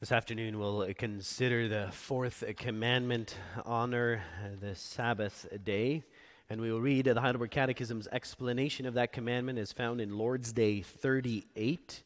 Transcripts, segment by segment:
This afternoon, we'll consider the fourth commandment honor the Sabbath day. And we will read the Heidelberg Catechism's explanation of that commandment is found in Lord's Day 38.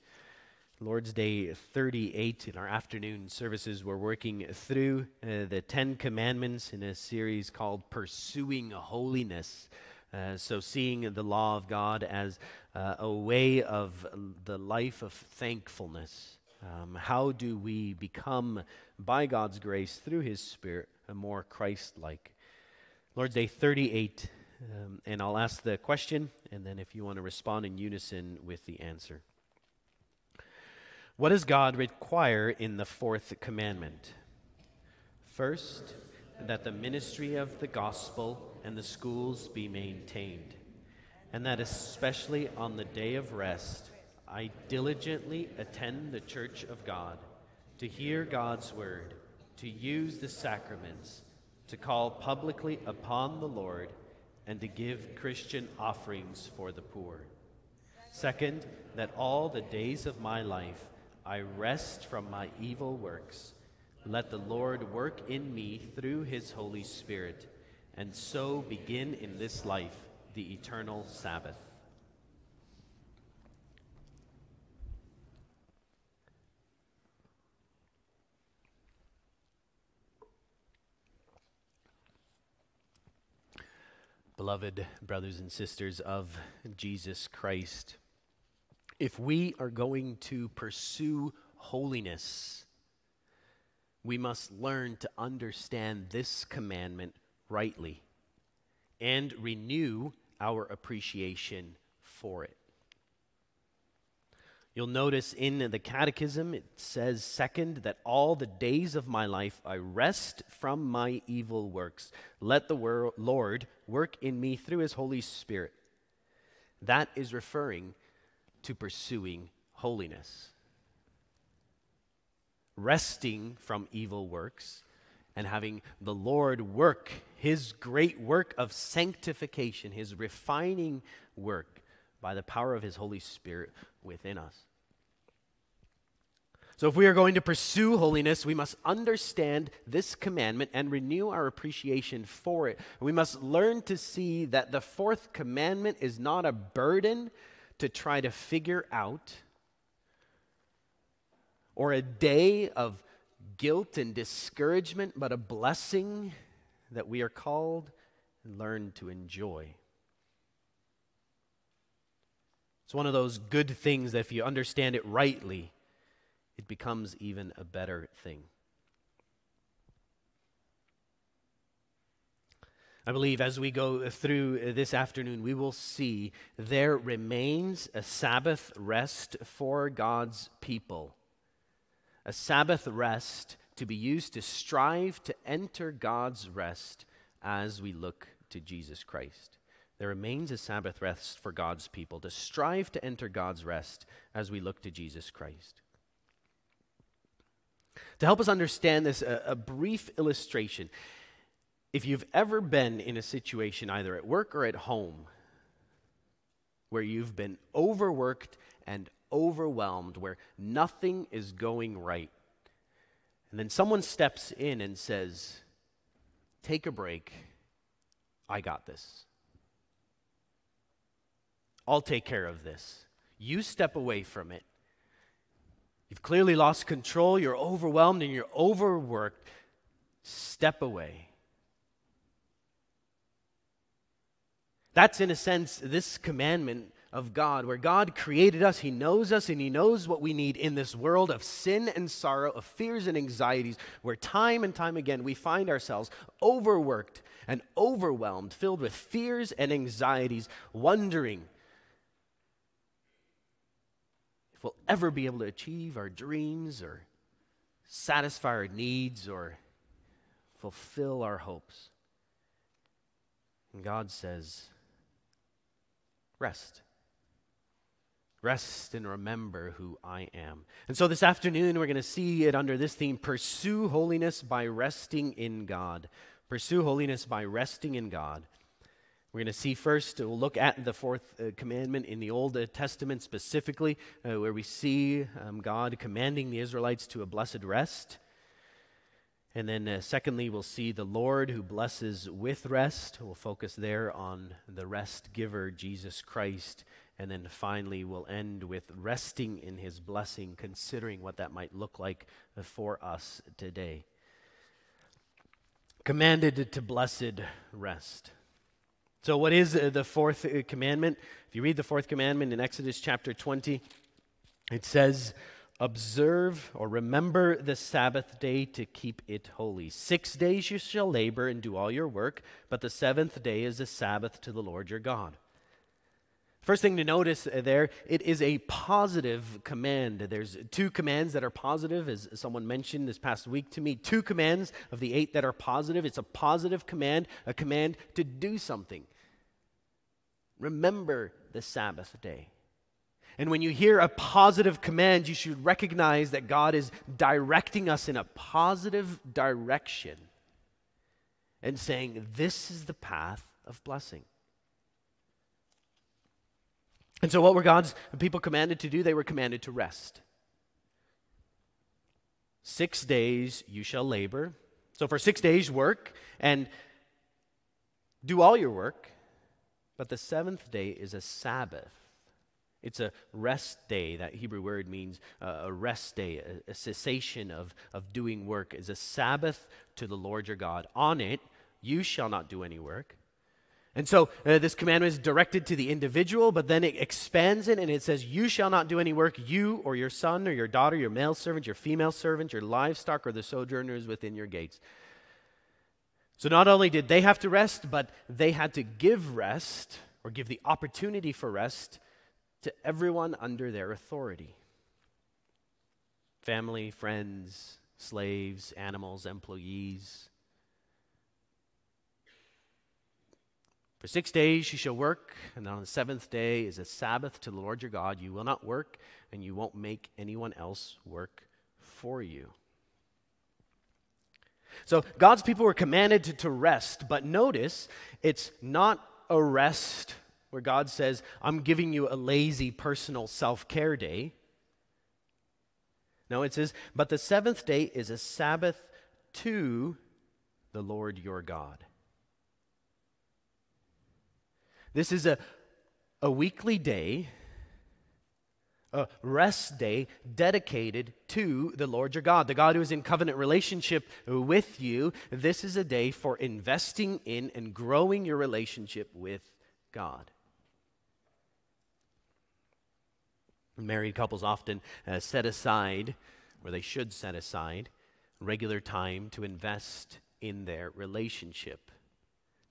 Lord's Day 38. In our afternoon services, we're working through uh, the Ten Commandments in a series called Pursuing Holiness. Uh, so, seeing the law of God as uh, a way of the life of thankfulness. Um, how do we become, by God's grace, through His Spirit, a more Christ like? Lord's Day 38, um, and I'll ask the question, and then if you want to respond in unison with the answer. What does God require in the fourth commandment? First, that the ministry of the gospel and the schools be maintained, and that especially on the day of rest, I diligently attend the church of God to hear God's word, to use the sacraments, to call publicly upon the Lord, and to give Christian offerings for the poor. Second, that all the days of my life I rest from my evil works. Let the Lord work in me through his Holy Spirit, and so begin in this life the eternal Sabbath. Beloved brothers and sisters of Jesus Christ, if we are going to pursue holiness, we must learn to understand this commandment rightly and renew our appreciation for it. You'll notice in the Catechism, it says, second, that all the days of my life I rest from my evil works. Let the wor- Lord work in me through his Holy Spirit. That is referring to pursuing holiness. Resting from evil works and having the Lord work his great work of sanctification, his refining work by the power of his Holy Spirit within us. So, if we are going to pursue holiness, we must understand this commandment and renew our appreciation for it. We must learn to see that the fourth commandment is not a burden to try to figure out or a day of guilt and discouragement, but a blessing that we are called and learn to enjoy. It's one of those good things that if you understand it rightly, it becomes even a better thing. I believe as we go through this afternoon, we will see there remains a Sabbath rest for God's people. A Sabbath rest to be used to strive to enter God's rest as we look to Jesus Christ. There remains a Sabbath rest for God's people to strive to enter God's rest as we look to Jesus Christ. To help us understand this, a, a brief illustration. If you've ever been in a situation, either at work or at home, where you've been overworked and overwhelmed, where nothing is going right, and then someone steps in and says, Take a break. I got this. I'll take care of this. You step away from it. You've clearly lost control, you're overwhelmed, and you're overworked. Step away. That's, in a sense, this commandment of God, where God created us, He knows us, and He knows what we need in this world of sin and sorrow, of fears and anxieties, where time and time again we find ourselves overworked and overwhelmed, filled with fears and anxieties, wondering we'll ever be able to achieve our dreams or satisfy our needs or fulfill our hopes. And God says, rest. Rest and remember who I am. And so this afternoon, we're going to see it under this theme pursue holiness by resting in God. Pursue holiness by resting in God. We're going to see first, we'll look at the fourth uh, commandment in the Old uh, Testament specifically, uh, where we see um, God commanding the Israelites to a blessed rest. And then, uh, secondly, we'll see the Lord who blesses with rest. We'll focus there on the rest giver, Jesus Christ. And then finally, we'll end with resting in his blessing, considering what that might look like for us today. Commanded to blessed rest. So, what is uh, the fourth uh, commandment? If you read the fourth commandment in Exodus chapter 20, it says, Observe or remember the Sabbath day to keep it holy. Six days you shall labor and do all your work, but the seventh day is a Sabbath to the Lord your God. First thing to notice uh, there, it is a positive command. There's two commands that are positive, as someone mentioned this past week to me. Two commands of the eight that are positive. It's a positive command, a command to do something. Remember the Sabbath day. And when you hear a positive command, you should recognize that God is directing us in a positive direction and saying, This is the path of blessing. And so, what were God's people commanded to do? They were commanded to rest. Six days you shall labor. So, for six days, work and do all your work. But the seventh day is a Sabbath. It's a rest day. That Hebrew word means uh, a rest day, a, a cessation of, of doing work. is a Sabbath to the Lord your God. On it, you shall not do any work. And so uh, this commandment is directed to the individual, but then it expands it and it says, You shall not do any work, you or your son or your daughter, your male servant, your female servant, your livestock, or the sojourners within your gates. So not only did they have to rest, but they had to give rest or give the opportunity for rest to everyone under their authority family, friends, slaves, animals, employees. For six days you shall work, and on the seventh day is a Sabbath to the Lord your God. You will not work, and you won't make anyone else work for you. So God's people were commanded to, to rest, but notice it's not a rest where God says, I'm giving you a lazy personal self care day. No, it says, but the seventh day is a Sabbath to the Lord your God. This is a, a weekly day a rest day dedicated to the Lord your God, the God who is in covenant relationship with you. This is a day for investing in and growing your relationship with God. Married couples often uh, set aside, or they should set aside, regular time to invest in their relationship.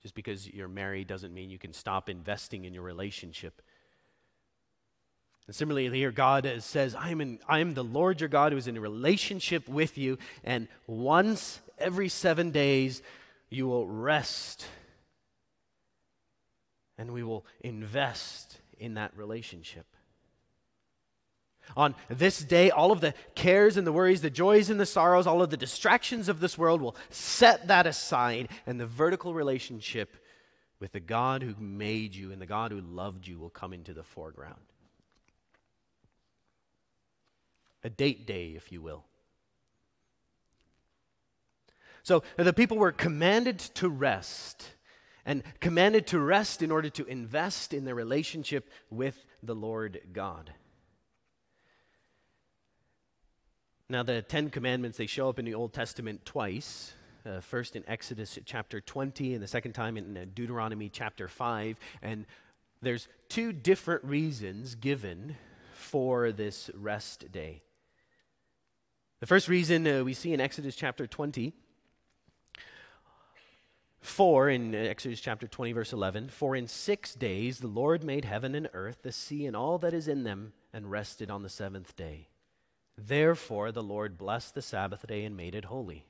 Just because you're married doesn't mean you can stop investing in your relationship. And similarly, here God says, I am, in, I am the Lord your God who is in a relationship with you, and once every seven days you will rest and we will invest in that relationship. On this day, all of the cares and the worries, the joys and the sorrows, all of the distractions of this world will set that aside, and the vertical relationship with the God who made you and the God who loved you will come into the foreground a date day, if you will. So the people were commanded to rest and commanded to rest in order to invest in their relationship with the Lord God. Now, the Ten Commandments, they show up in the Old Testament twice. Uh, first in Exodus chapter 20, and the second time in uh, Deuteronomy chapter 5. And there's two different reasons given for this rest day. The first reason uh, we see in Exodus chapter 20, 4 in Exodus chapter 20, verse 11, for in six days the Lord made heaven and earth, the sea, and all that is in them, and rested on the seventh day. Therefore the Lord blessed the Sabbath day and made it holy.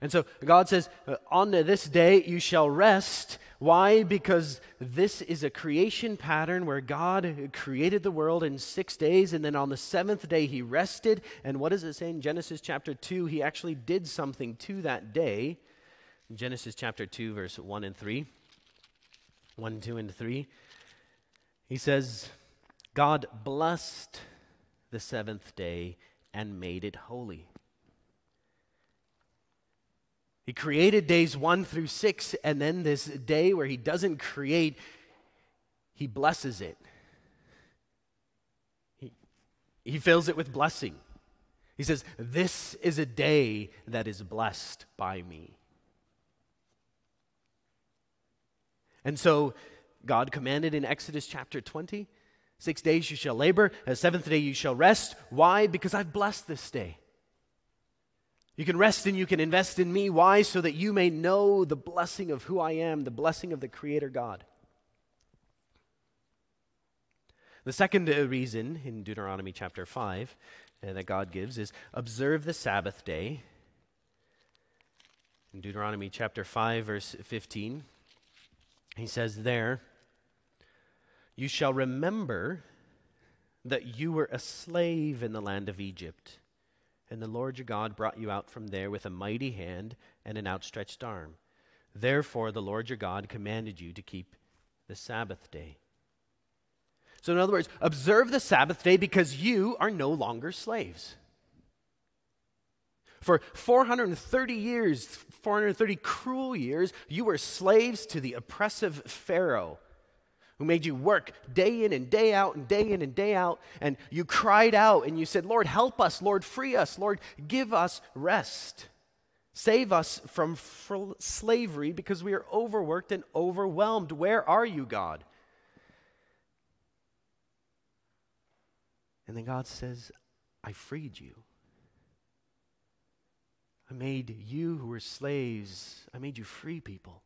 And so God says, uh, On this day you shall rest. Why? Because this is a creation pattern where God created the world in six days, and then on the seventh day he rested. And what does it say in Genesis chapter 2? He actually did something to that day. Genesis chapter 2, verse 1 and 3. 1, 2, and 3. He says, God blessed the seventh day and made it holy. He created days one through six, and then this day where he doesn't create, he blesses it. He, he fills it with blessing. He says, This is a day that is blessed by me. And so God commanded in Exodus chapter 20 six days you shall labor, the seventh day you shall rest. Why? Because I've blessed this day. You can rest and you can invest in me. Why? So that you may know the blessing of who I am, the blessing of the Creator God. The second reason in Deuteronomy chapter 5 uh, that God gives is observe the Sabbath day. In Deuteronomy chapter 5, verse 15, he says there, You shall remember that you were a slave in the land of Egypt, and the Lord your God brought you out from there with a mighty hand and an outstretched arm. Therefore, the Lord your God commanded you to keep the Sabbath day. So, in other words, observe the Sabbath day because you are no longer slaves. For 430 years, 430 cruel years, you were slaves to the oppressive Pharaoh who made you work day in and day out and day in and day out. And you cried out and you said, Lord, help us. Lord, free us. Lord, give us rest. Save us from fr- slavery because we are overworked and overwhelmed. Where are you, God? And then God says, I freed you. I made you who were slaves, I made you free people.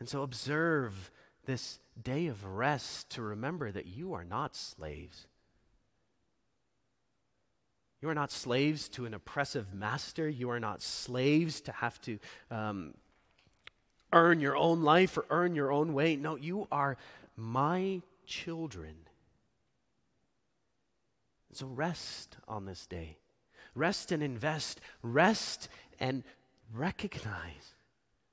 And so observe this day of rest to remember that you are not slaves. You are not slaves to an oppressive master. You are not slaves to have to um, earn your own life or earn your own way. No, you are my children. So rest on this day. Rest and invest. Rest and recognize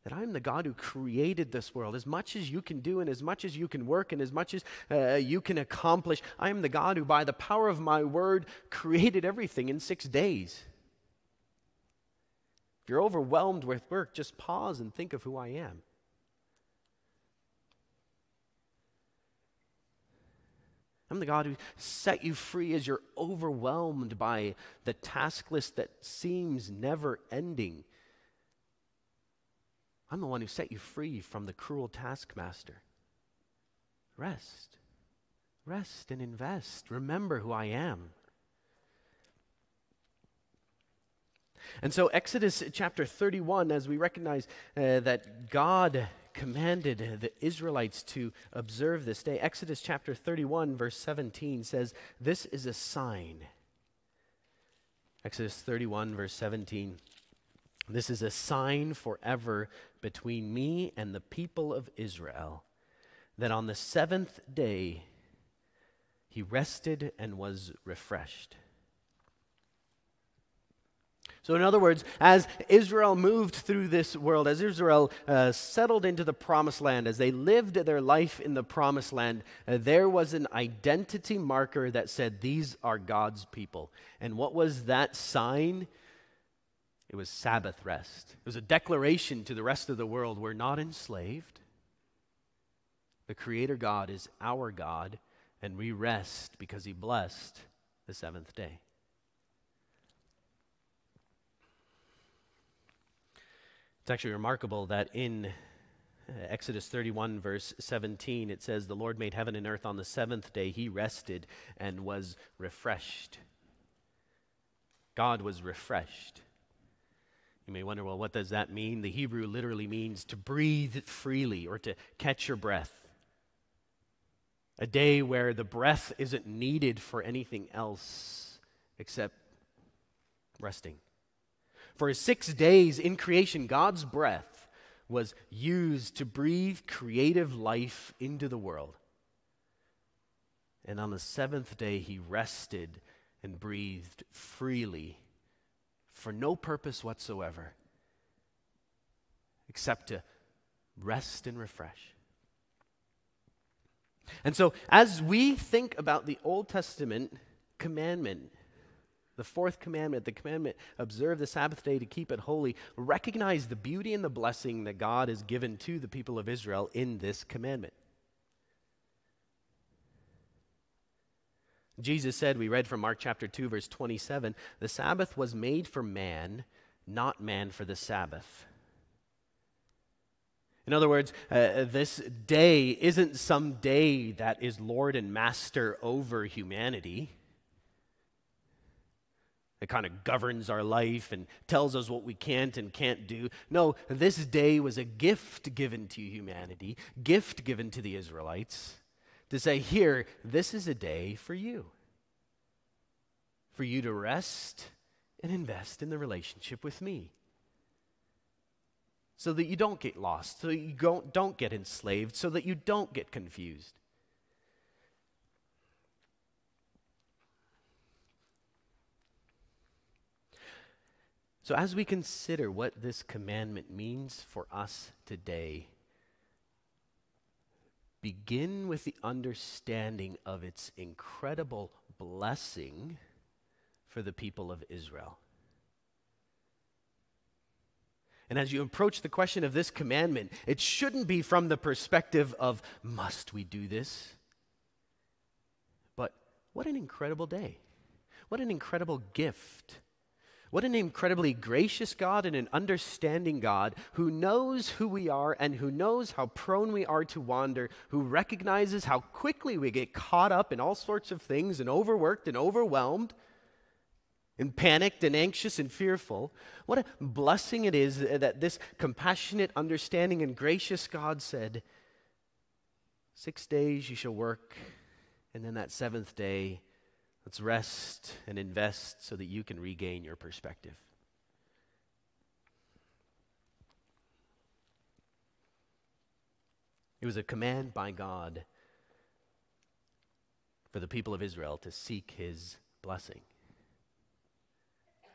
that I'm the God who created this world. As much as you can do, and as much as you can work, and as much as uh, you can accomplish, I am the God who, by the power of my word, created everything in six days. If you're overwhelmed with work, just pause and think of who I am. I'm the God who set you free as you're overwhelmed by the task list that seems never ending. I'm the one who set you free from the cruel taskmaster. Rest. Rest and invest. Remember who I am. And so, Exodus chapter 31, as we recognize uh, that God commanded the Israelites to observe this day. Exodus chapter 31, verse 17 says, This is a sign. Exodus 31, verse 17. This is a sign forever between me and the people of Israel, that on the seventh day he rested and was refreshed. So, in other words, as Israel moved through this world, as Israel uh, settled into the promised land, as they lived their life in the promised land, uh, there was an identity marker that said, These are God's people. And what was that sign? It was Sabbath rest. It was a declaration to the rest of the world we're not enslaved. The Creator God is our God, and we rest because He blessed the seventh day. It's actually remarkable that in uh, Exodus 31, verse 17, it says, The Lord made heaven and earth on the seventh day. He rested and was refreshed. God was refreshed. You may wonder, well, what does that mean? The Hebrew literally means to breathe freely or to catch your breath. A day where the breath isn't needed for anything else except resting. For six days in creation, God's breath was used to breathe creative life into the world. And on the seventh day, he rested and breathed freely for no purpose whatsoever except to rest and refresh. And so, as we think about the Old Testament commandment, the fourth commandment, the commandment, observe the Sabbath day to keep it holy, recognize the beauty and the blessing that God has given to the people of Israel in this commandment. Jesus said, we read from Mark chapter 2, verse 27, the Sabbath was made for man, not man for the Sabbath. In other words, uh, this day isn't some day that is Lord and Master over humanity. It kind of governs our life and tells us what we can't and can't do. No, this day was a gift given to humanity, gift given to the Israelites to say, here, this is a day for you. For you to rest and invest in the relationship with me so that you don't get lost, so you don't, don't get enslaved, so that you don't get confused. So, as we consider what this commandment means for us today, begin with the understanding of its incredible blessing for the people of Israel. And as you approach the question of this commandment, it shouldn't be from the perspective of, must we do this? But what an incredible day. What an incredible gift. What an incredibly gracious God and an understanding God who knows who we are and who knows how prone we are to wander, who recognizes how quickly we get caught up in all sorts of things and overworked and overwhelmed and panicked and anxious and fearful. What a blessing it is that this compassionate, understanding, and gracious God said, Six days you shall work, and then that seventh day, let's rest and invest so that you can regain your perspective. It was a command by God for the people of Israel to seek his blessing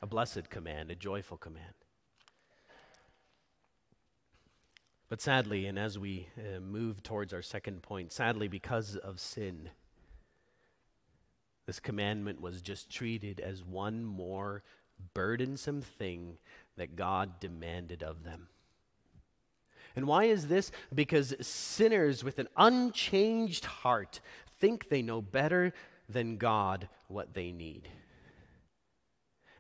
a blessed command, a joyful command. But sadly, and as we uh, move towards our second point, sadly, because of sin, this commandment was just treated as one more burdensome thing that God demanded of them. And why is this? Because sinners with an unchanged heart think they know better than God what they need.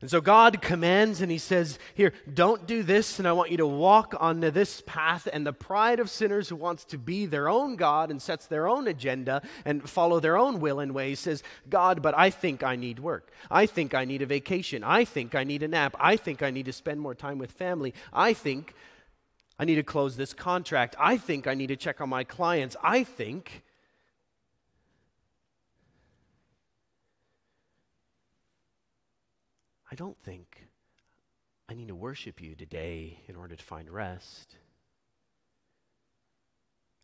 And so God commands and he says, Here, don't do this, and I want you to walk on this path. And the pride of sinners who wants to be their own God and sets their own agenda and follow their own will and ways says, God, but I think I need work. I think I need a vacation. I think I need a nap. I think I need to spend more time with family. I think I need to close this contract. I think I need to check on my clients. I think. I don't think I need to worship you today in order to find rest.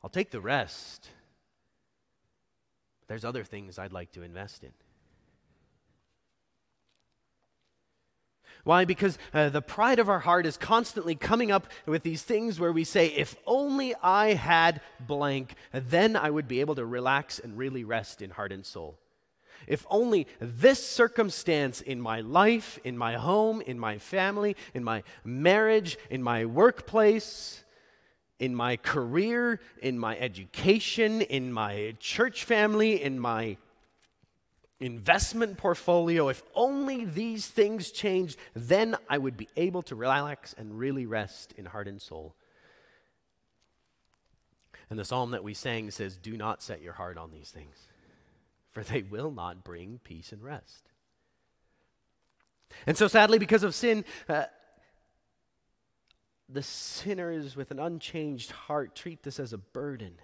I'll take the rest. There's other things I'd like to invest in. Why? Because uh, the pride of our heart is constantly coming up with these things where we say, if only I had blank, then I would be able to relax and really rest in heart and soul. If only this circumstance in my life, in my home, in my family, in my marriage, in my workplace, in my career, in my education, in my church family, in my investment portfolio, if only these things changed, then I would be able to relax and really rest in heart and soul. And the psalm that we sang says, Do not set your heart on these things for they will not bring peace and rest. And so, sadly, because of sin, uh, the sinners with an unchanged heart treat this as a burden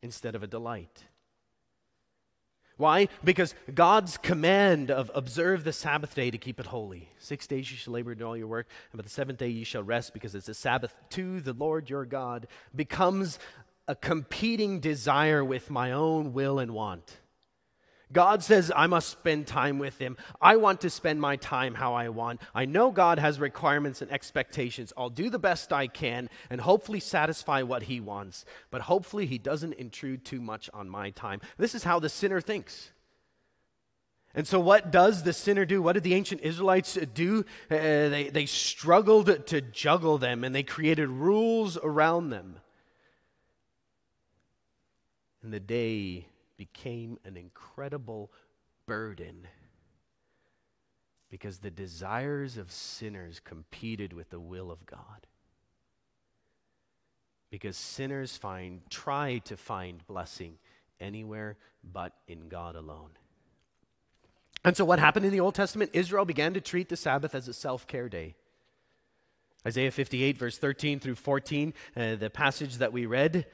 instead of a delight. Why? Because God's command of observe the Sabbath day to keep it holy. Six days you shall labor and do all your work, but the seventh day you shall rest because it's a Sabbath to the Lord your God becomes a competing desire with my own will and want. God says, I must spend time with Him. I want to spend my time how I want. I know God has requirements and expectations. I'll do the best I can and hopefully satisfy what He wants. But hopefully, He doesn't intrude too much on my time. This is how the sinner thinks. And so, what does the sinner do? What did the ancient Israelites do? Uh, they, they struggled to juggle them and they created rules around them. And the day became an incredible burden because the desires of sinners competed with the will of God. Because sinners find try to find blessing anywhere but in God alone. And so what happened in the Old Testament? Israel began to treat the Sabbath as a self-care day. Isaiah 58 verse 13 through 14, uh, the passage that we read,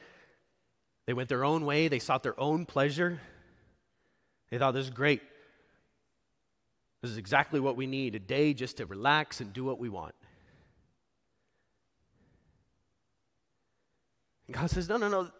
they went their own way, they sought their own pleasure. They thought, this is great. This is exactly what we need a day just to relax and do what we want. And God says, no, no, no.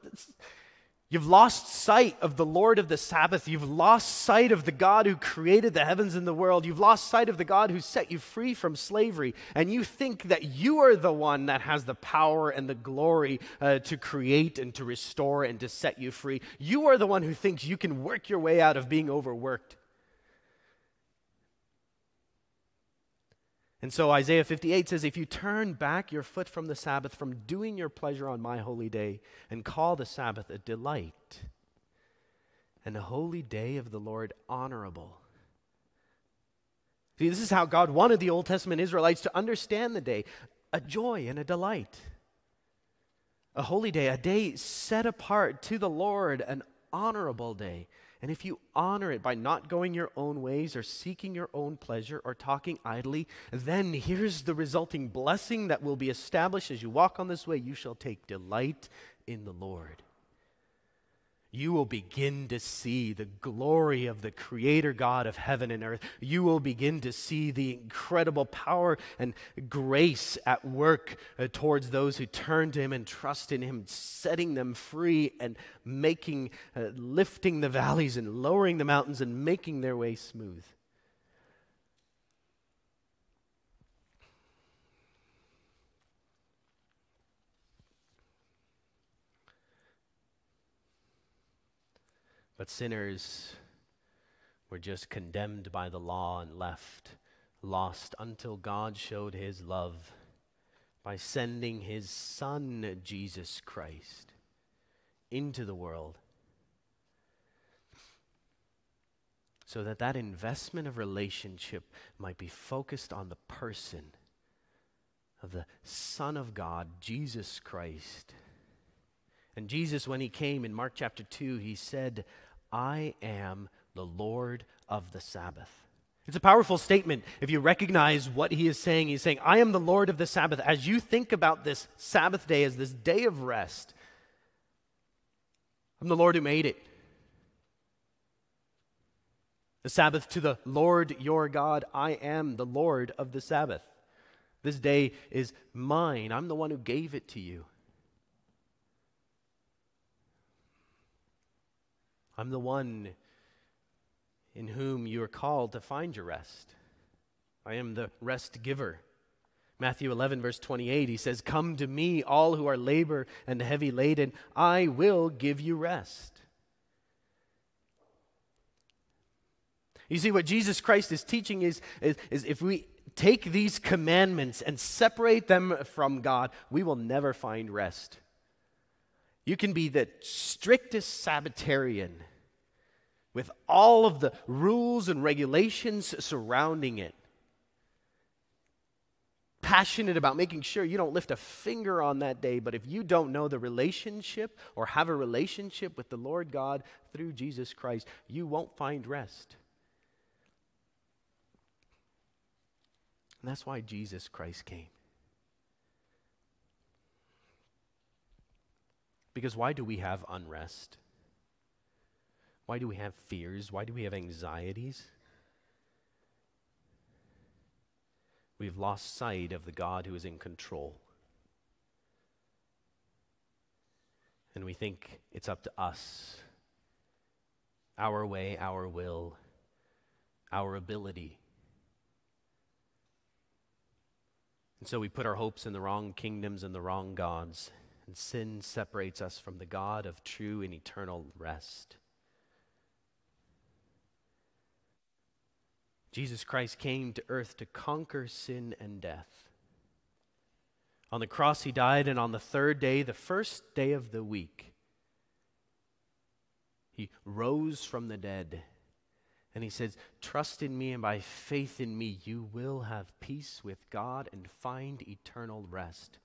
You've lost sight of the Lord of the Sabbath. You've lost sight of the God who created the heavens and the world. You've lost sight of the God who set you free from slavery. And you think that you are the one that has the power and the glory uh, to create and to restore and to set you free. You are the one who thinks you can work your way out of being overworked. And so Isaiah 58 says, If you turn back your foot from the Sabbath, from doing your pleasure on my holy day, and call the Sabbath a delight, and the holy day of the Lord honorable. See, this is how God wanted the Old Testament Israelites to understand the day a joy and a delight. A holy day, a day set apart to the Lord, an honorable day. And if you honor it by not going your own ways or seeking your own pleasure or talking idly, then here's the resulting blessing that will be established as you walk on this way. You shall take delight in the Lord you will begin to see the glory of the Creator God of heaven and earth. You will begin to see the incredible power and grace at work uh, towards those who turn to Him and trust in Him, setting them free and making, uh, lifting the valleys and lowering the mountains and making their way smooth. But sinners were just condemned by the law and left lost until God showed his love by sending his Son, Jesus Christ, into the world. So that that investment of relationship might be focused on the person of the Son of God, Jesus Christ. And Jesus, when he came in Mark chapter 2, he said, I am the Lord of the Sabbath. It's a powerful statement if you recognize what he is saying. He's saying, I am the Lord of the Sabbath. As you think about this Sabbath day as this day of rest, I'm the Lord who made it. The Sabbath to the Lord your God, I am the Lord of the Sabbath. This day is mine. I'm the one who gave it to you. I'm the one in whom you are called to find your rest. I am the rest giver. Matthew 11, verse 28, he says, Come to me, all who are labor and heavy laden, I will give you rest. You see, what Jesus Christ is teaching is, is, is if we take these commandments and separate them from God, we will never find rest. You can be the strictest Sabbatarian with all of the rules and regulations surrounding it. Passionate about making sure you don't lift a finger on that day, but if you don't know the relationship or have a relationship with the Lord God through Jesus Christ, you won't find rest. And that's why Jesus Christ came. Because why do we have unrest? Why do we have fears? Why do we have anxieties? We've lost sight of the God who is in control. And we think it's up to us our way, our will, our ability. And so we put our hopes in the wrong kingdoms and the wrong gods, and sin separates us from the God of true and eternal rest. Jesus Christ came to earth to conquer sin and death. On the cross, he died, and on the third day, the first day of the week, he rose from the dead. And he says, Trust in me, and by faith in me, you will have peace with God and find eternal rest.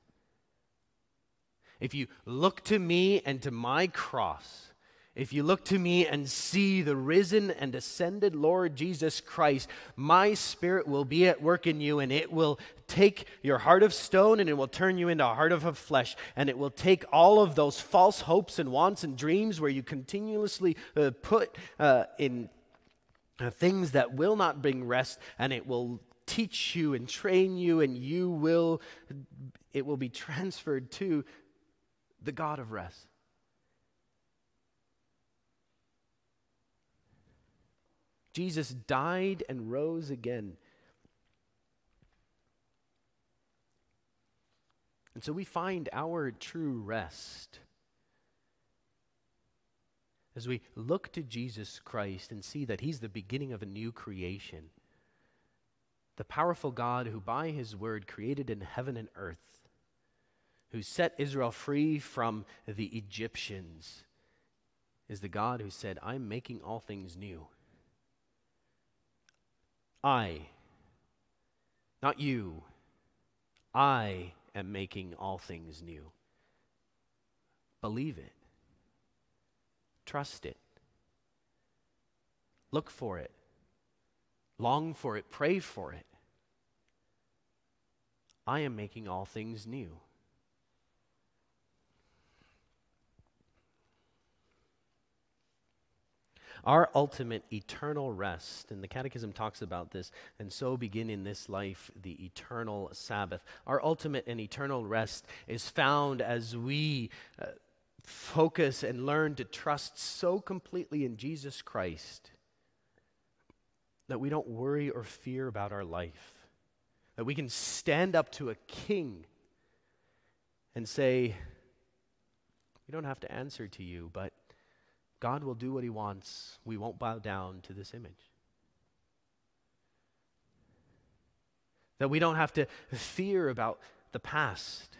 If you look to me and to my cross, if you look to me and see the risen and ascended Lord Jesus Christ, my spirit will be at work in you, and it will take your heart of stone and it will turn you into a heart of flesh. And it will take all of those false hopes and wants and dreams where you continuously uh, put uh, in uh, things that will not bring rest, and it will teach you and train you, and you will, it will be transferred to the God of rest. Jesus died and rose again. And so we find our true rest as we look to Jesus Christ and see that He's the beginning of a new creation. The powerful God who, by His word, created in heaven and earth, who set Israel free from the Egyptians, is the God who said, I'm making all things new. I, not you, I am making all things new. Believe it. Trust it. Look for it. Long for it. Pray for it. I am making all things new. Our ultimate eternal rest, and the Catechism talks about this, and so begin in this life the eternal Sabbath. Our ultimate and eternal rest is found as we uh, focus and learn to trust so completely in Jesus Christ that we don't worry or fear about our life, that we can stand up to a king and say, We don't have to answer to you, but God will do what he wants. We won't bow down to this image. That we don't have to fear about the past,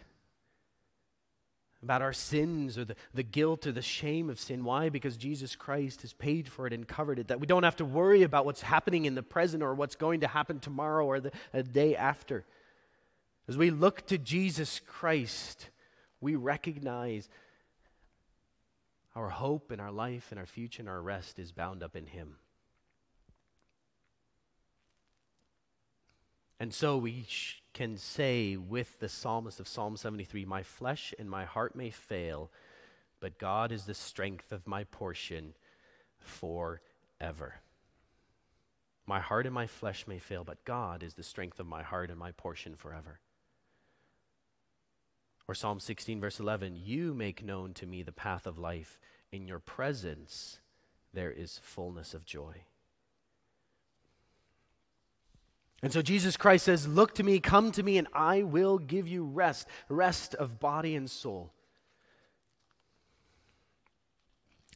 about our sins or the, the guilt or the shame of sin. Why? Because Jesus Christ has paid for it and covered it. That we don't have to worry about what's happening in the present or what's going to happen tomorrow or the, the day after. As we look to Jesus Christ, we recognize our hope and our life and our future and our rest is bound up in Him. And so we sh- can say with the psalmist of Psalm 73 My flesh and my heart may fail, but God is the strength of my portion forever. My heart and my flesh may fail, but God is the strength of my heart and my portion forever. Or Psalm 16, verse 11 You make known to me the path of life. In your presence, there is fullness of joy. And so Jesus Christ says, Look to me, come to me, and I will give you rest rest of body and soul.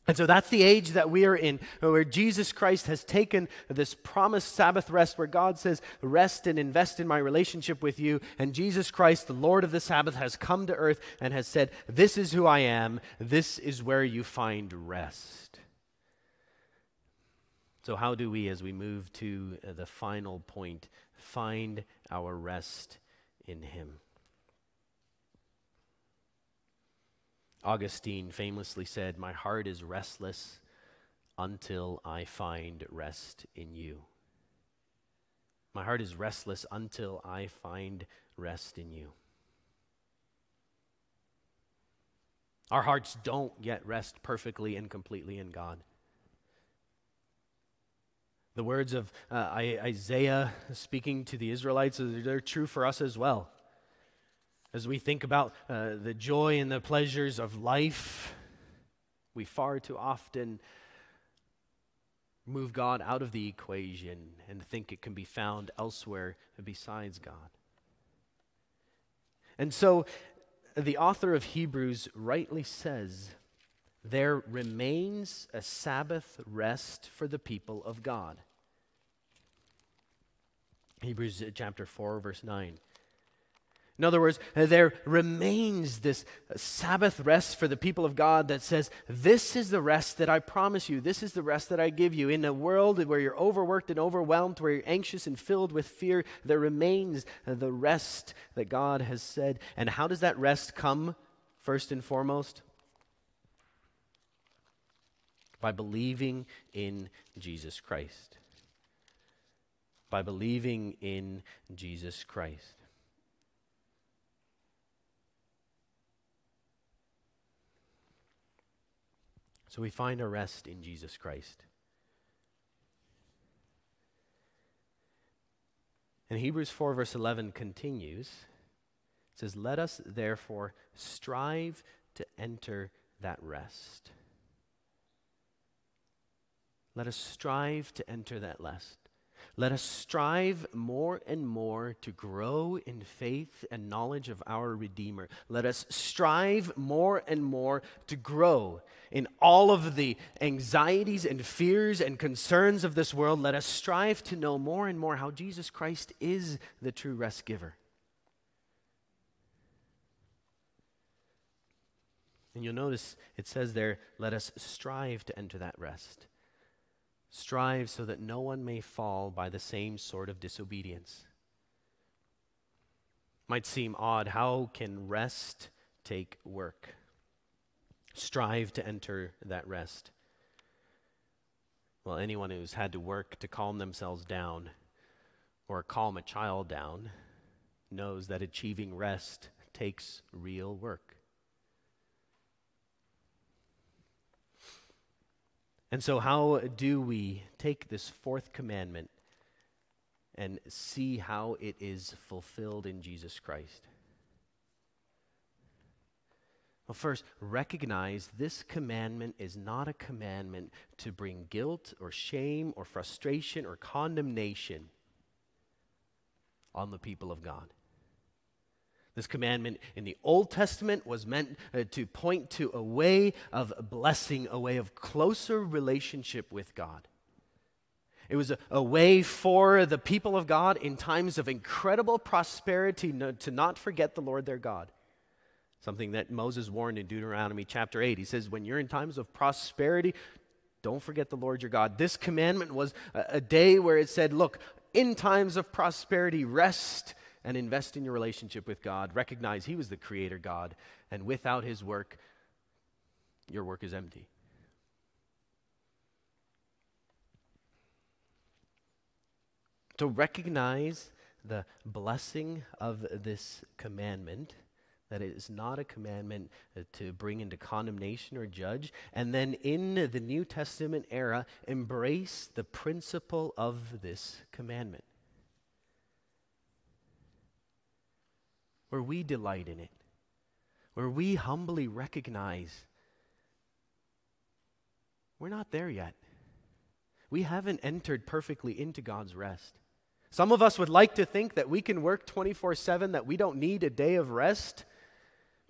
And so that's the age that we are in, where Jesus Christ has taken this promised Sabbath rest, where God says, Rest and invest in my relationship with you. And Jesus Christ, the Lord of the Sabbath, has come to earth and has said, This is who I am. This is where you find rest. So, how do we, as we move to the final point, find our rest in Him? Augustine famously said, My heart is restless until I find rest in you. My heart is restless until I find rest in you. Our hearts don't yet rest perfectly and completely in God. The words of uh, Isaiah speaking to the Israelites, they're true for us as well as we think about uh, the joy and the pleasures of life, we far too often move God out of the equation and think it can be found elsewhere besides God. And so the author of Hebrews rightly says, There remains a Sabbath rest for the people of God. Hebrews chapter 4, verse 9. In other words, there remains this Sabbath rest for the people of God that says, This is the rest that I promise you. This is the rest that I give you. In a world where you're overworked and overwhelmed, where you're anxious and filled with fear, there remains the rest that God has said. And how does that rest come, first and foremost? By believing in Jesus Christ. By believing in Jesus Christ. So we find our rest in Jesus Christ. And Hebrews 4, verse 11 continues. It says, Let us therefore strive to enter that rest. Let us strive to enter that rest. Let us strive more and more to grow in faith and knowledge of our Redeemer. Let us strive more and more to grow in all of the anxieties and fears and concerns of this world. Let us strive to know more and more how Jesus Christ is the true rest giver. And you'll notice it says there, let us strive to enter that rest. Strive so that no one may fall by the same sort of disobedience. Might seem odd. How can rest take work? Strive to enter that rest. Well, anyone who's had to work to calm themselves down or calm a child down knows that achieving rest takes real work. And so, how do we take this fourth commandment and see how it is fulfilled in Jesus Christ? Well, first, recognize this commandment is not a commandment to bring guilt or shame or frustration or condemnation on the people of God. This commandment in the Old Testament was meant uh, to point to a way of blessing, a way of closer relationship with God. It was a, a, way for the people of God in times of incredible prosperity no, to not forget the Lord their God. Something that Moses warned in Deuteronomy chapter 8. He says, When you're in times of prosperity, don't forget the Lord your God. This commandment was a, a day where it said, Look, in times of prosperity, rest and invest in your relationship with God. Recognize He was the creator God, and without His work, your work is empty. To recognize the blessing of this commandment, that it is not a commandment uh, to bring into condemnation or judge, and then in the New Testament era, embrace the principle of this commandment. Where we delight in it, where we humbly recognize we're not there yet. We haven't entered perfectly into God's rest. Some of us would like to think that we can work 24 7, that we don't need a day of rest.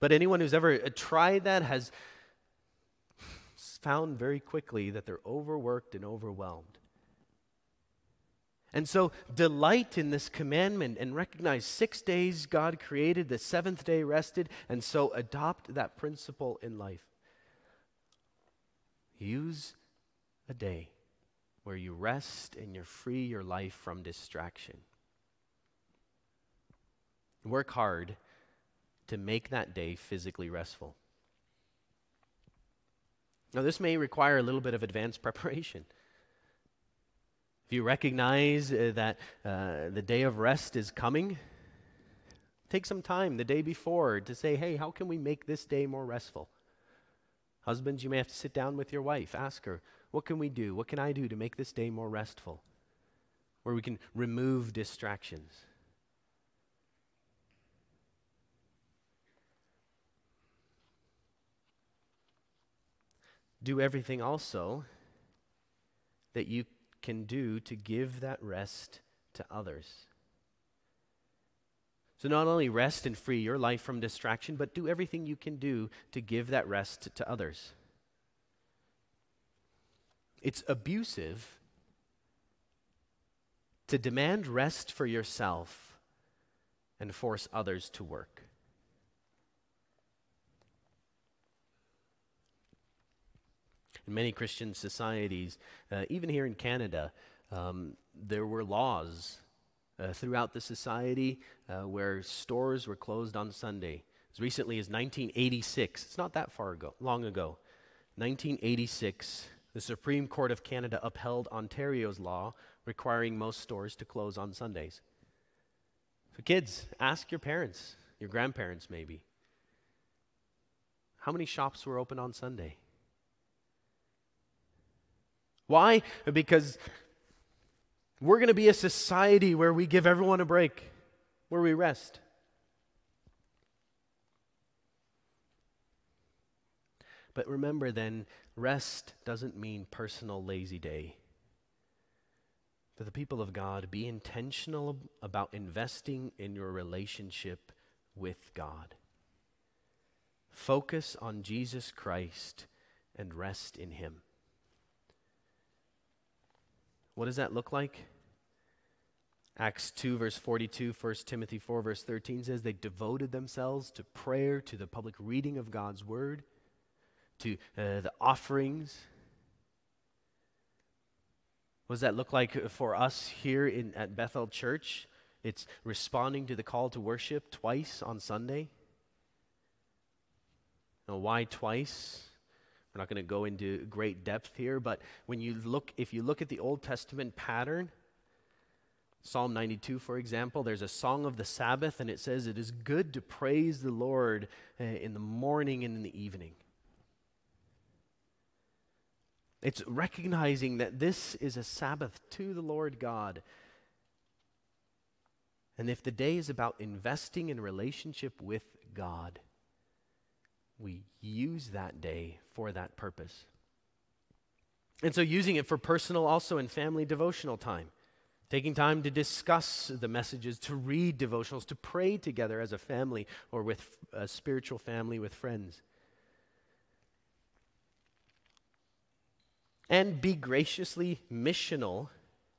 But anyone who's ever tried that has found very quickly that they're overworked and overwhelmed. And so delight in this commandment and recognize six days God created, the seventh day rested, and so adopt that principle in life. Use a day where you rest and you free your life from distraction. Work hard to make that day physically restful. Now, this may require a little bit of advanced preparation. If you recognize uh, that uh, the day of rest is coming, take some time the day before to say, hey, how can we make this day more restful? Husbands, you may have to sit down with your wife, ask her, what can we do? What can I do to make this day more restful? Where we can remove distractions. Do everything also that you can do to give that rest to others. So, not only rest and free your life from distraction, but do everything you can do to give that rest to others. It's abusive to demand rest for yourself and force others to work. In many Christian societies, uh, even here in Canada, um, there were laws uh, throughout the society uh, where stores were closed on Sunday. As recently as 1986, it's not that far ago, long ago. 1986, the Supreme Court of Canada upheld Ontario's law requiring most stores to close on Sundays. So, kids, ask your parents, your grandparents maybe, how many shops were open on Sunday? Why? Because we're going to be a society where we give everyone a break, where we rest. But remember then, rest doesn't mean personal lazy day. For the people of God, be intentional about investing in your relationship with God. Focus on Jesus Christ and rest in Him. What does that look like? Acts 2, verse 42, 1 Timothy 4, verse 13 says they devoted themselves to prayer, to the public reading of God's word, to uh, the offerings. What does that look like for us here in, at Bethel Church? It's responding to the call to worship twice on Sunday. Now, why twice? We're not going to go into great depth here, but when you look, if you look at the Old Testament pattern, Psalm 92, for example, there's a song of the Sabbath, and it says, It is good to praise the Lord uh, in the morning and in the evening. It's recognizing that this is a Sabbath to the Lord God. And if the day is about investing in relationship with God, we use that day for that purpose. And so, using it for personal, also in family devotional time, taking time to discuss the messages, to read devotionals, to pray together as a family or with a spiritual family with friends. And be graciously missional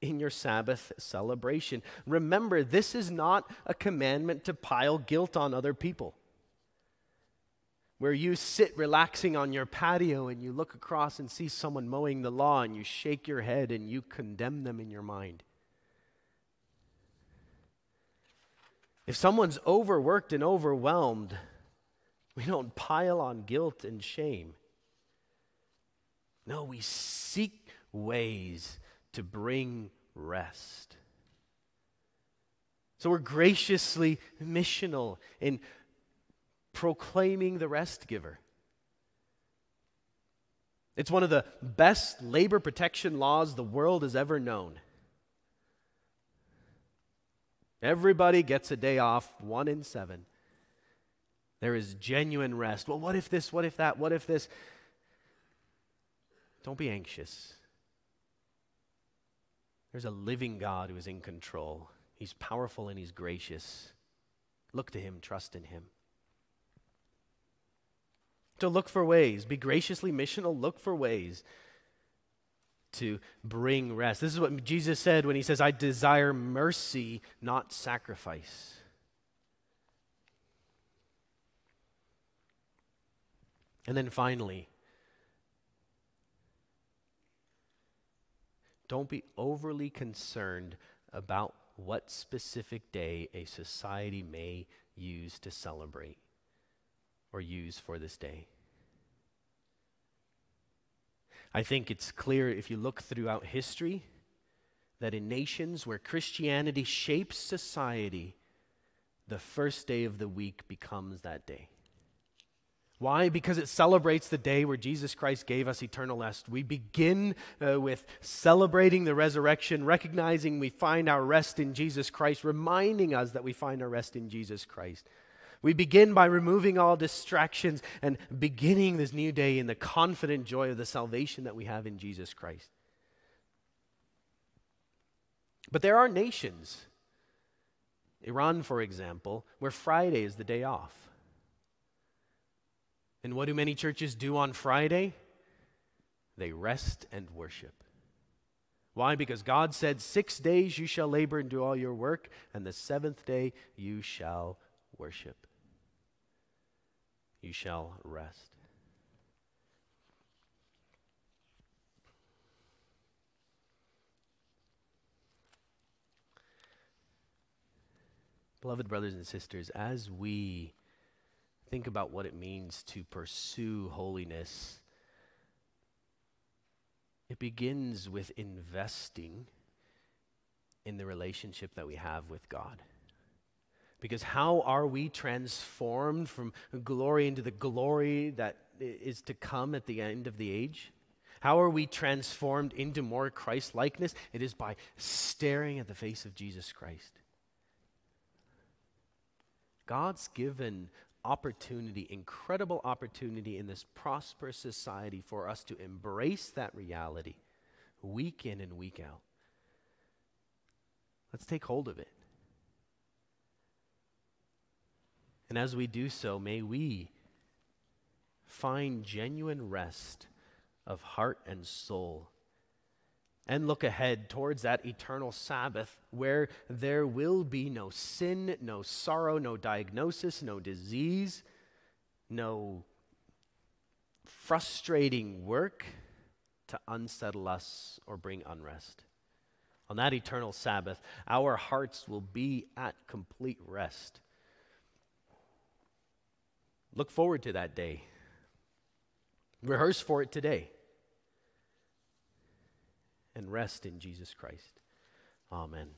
in your Sabbath celebration. Remember, this is not a commandment to pile guilt on other people where you sit relaxing on your patio and you look across and see someone mowing the lawn, and you shake your head and you condemn them in your mind. If someone's overworked and overwhelmed, we don't pile on guilt and shame. No, we seek ways to bring rest. So we're graciously missional in proclaiming the rest giver. It's one of the best labor protection laws the world has ever known. Everybody gets a day off, one in seven. There is genuine rest. Well, what if this? What if that? What if this? Don't be anxious. There's a living God who is in control. He's powerful and He's gracious. Look to Him, trust in Him to look for ways, be graciously missional, look for ways to bring rest. This is what Jesus said when he says, I desire mercy, not sacrifice. And then finally, don't be overly concerned about what specific day a society may use to celebrate or use for this day. I think it's clear if you look throughout history that in nations where Christianity shapes society, the first day of the week becomes that day. Why? Because it celebrates the day where Jesus Christ gave us eternal rest. We begin uh, with celebrating the resurrection, recognizing we find our rest in Jesus Christ, reminding us that we find our rest in Jesus Christ. We begin by removing all distractions and beginning this new day in the confident joy of the salvation that we have in Jesus Christ. But there are nations, Iran, for example, where Friday is the day off. And what do many churches do on Friday? They rest and worship. Why? Because God said, Six days you shall labor and do all your work, and the seventh day you shall worship. You shall rest. Beloved brothers and sisters, as we think about what it means to pursue holiness, it begins with investing in the relationship that we have with God. Because how are we transformed from glory into the glory that is to come at the end of the age? How are we transformed into more Christ likeness? It is by staring at the face of Jesus Christ. God's given opportunity, incredible opportunity in this prosperous society for us to embrace that reality week in and week out. Let's take hold of it. And as we do so, may we find genuine rest of heart and soul and look ahead towards that eternal Sabbath where there will be no sin, no sorrow, no diagnosis, no disease, no frustrating work to unsettle us or bring unrest. On that eternal Sabbath, our hearts will be at complete rest. Look forward to that day. Rehearse for it today and rest in Jesus Christ. Amen.